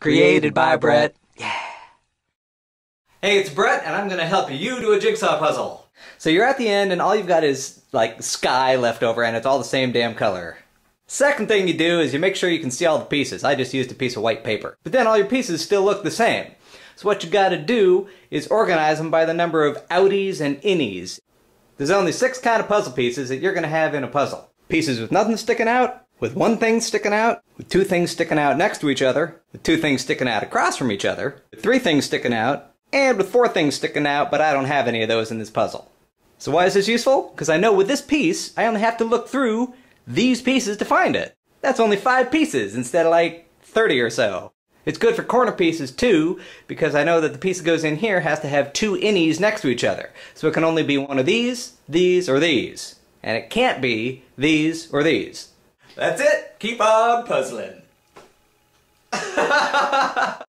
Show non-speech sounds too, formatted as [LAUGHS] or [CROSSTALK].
Created by Brett. Yeah. Hey, it's Brett, and I'm gonna help you do a jigsaw puzzle. So you're at the end, and all you've got is, like, sky left over, and it's all the same damn color. Second thing you do is you make sure you can see all the pieces. I just used a piece of white paper. But then all your pieces still look the same. So what you gotta do is organize them by the number of outies and innies. There's only six kind of puzzle pieces that you're gonna have in a puzzle. Pieces with nothing sticking out, with one thing sticking out, with two things sticking out next to each other, with two things sticking out across from each other, with three things sticking out, and with four things sticking out, but I don't have any of those in this puzzle. So why is this useful? Because I know with this piece, I only have to look through these pieces to find it. That's only five pieces instead of like 30 or so. It's good for corner pieces too, because I know that the piece that goes in here has to have two innies next to each other. So it can only be one of these, these, or these. And it can't be these or these. That's it. Keep on puzzling. [LAUGHS]